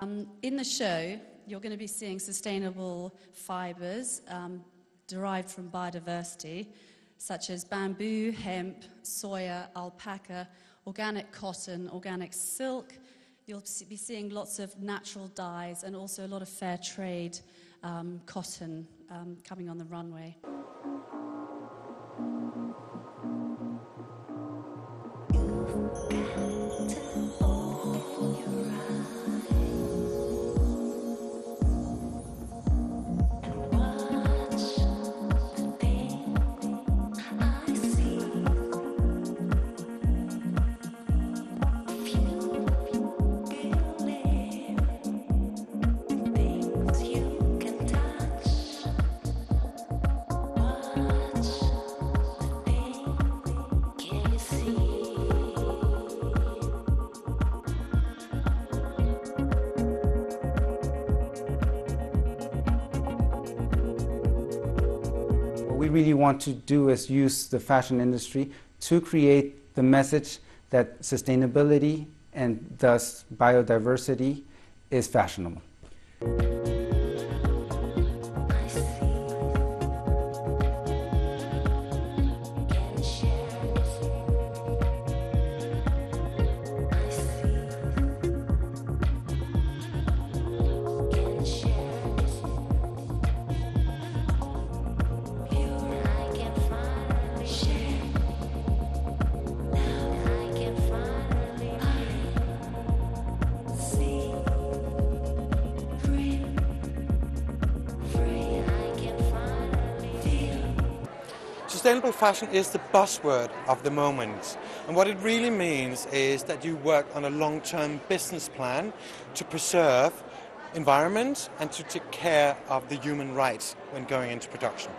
Um, in the show, you're going to be seeing sustainable fibers um, derived from biodiversity, such as bamboo, hemp, soya, alpaca, organic cotton, organic silk. You'll be seeing lots of natural dyes and also a lot of fair trade um, cotton um, coming on the runway. We really want to do is use the fashion industry to create the message that sustainability and thus biodiversity is fashionable. Sustainable fashion is the buzzword of the moment. And what it really means is that you work on a long-term business plan to preserve environment and to take care of the human rights when going into production.